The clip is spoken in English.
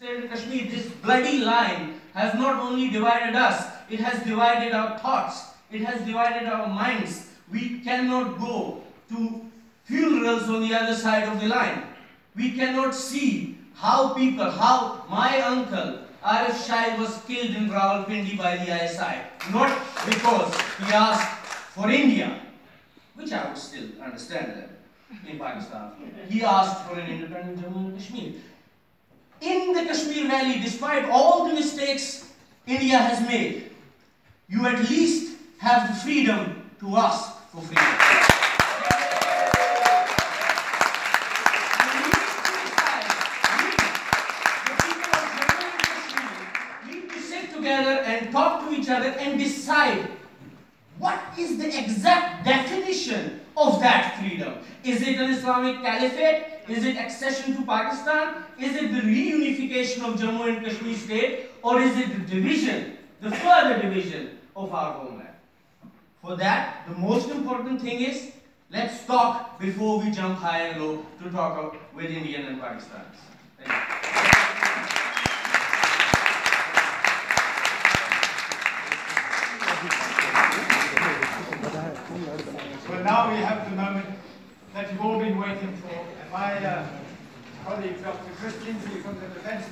Kashmir, this bloody line has not only divided us, it has divided our thoughts, it has divided our minds. We cannot go to funerals on the other side of the line. We cannot see how people, how my uncle Arif Shai was killed in Rawalpindi by the ISI. Not because he asked for India, which I would still understand that in Pakistan. He asked for an independent Jammu and Kashmir in the Kashmir Valley, despite all the mistakes India has made, you at least have the freedom to ask for freedom. Need to sit together and talk to each other and decide what is the exact definition of that freedom. Is it an Islamic caliphate? Is it accession to Pakistan? Is it the reunification of Jammu and Kashmir state? Or is it the division, the further division of our homeland? For that, the most important thing is, let's talk before we jump high and low to talk with Indian and Pakistanis. Well, now we have the moment that you've all been waiting for. And my uh, colleague, Dr. Chris Kingsley from the Defence